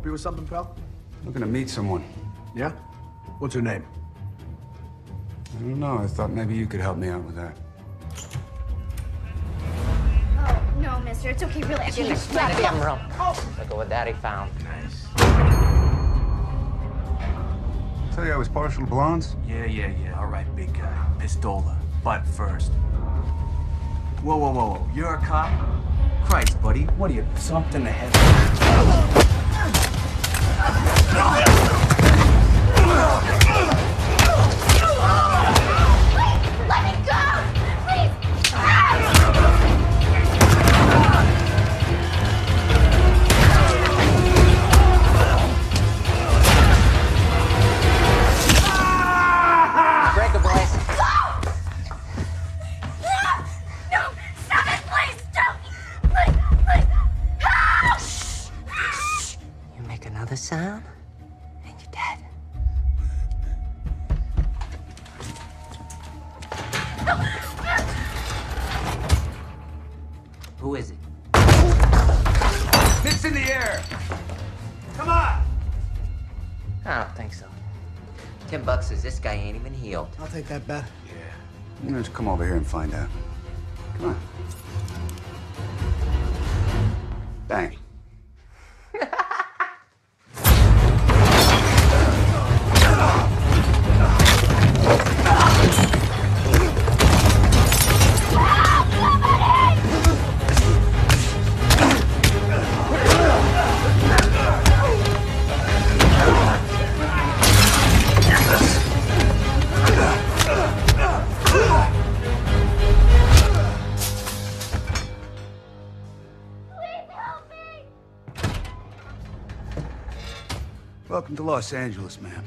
Help you with something, pal? Looking to meet someone. Yeah? What's her name? I don't know. I thought maybe you could help me out with that. Oh, no, mister. It's okay, really. I Didn't can't explain it, stop. Emerald. Look at what Daddy found. Nice. Tell you I was partial to blondes. Yeah, yeah, yeah. All right, big guy. Pistola. But first. Whoa, whoa, whoa, whoa. You're a cop? Christ, buddy. What are you, something in the head? Another sound, and you're dead. Who is it? It's in the air. Come on! I don't think so. Ten bucks says this guy ain't even heeled. I'll take that bet. Yeah. You know, just come over here and find out. Come on. Bang. Welcome to Los Angeles, ma'am.